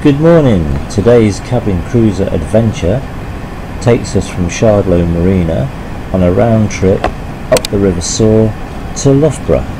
Good morning. Today's cabin cruiser adventure takes us from Shardlow Marina on a round trip up the River Soar to Loughborough.